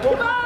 不断。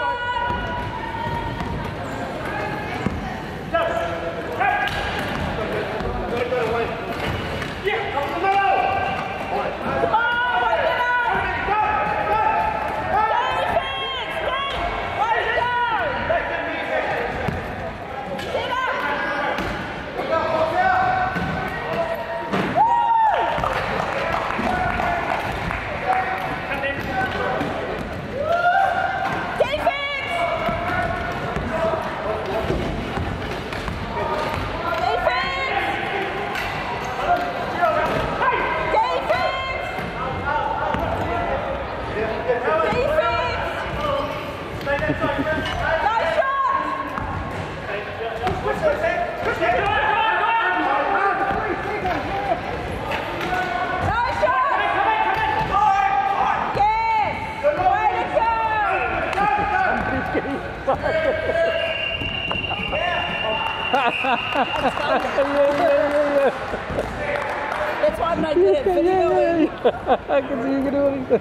That's why I made that video. I can see you doing it.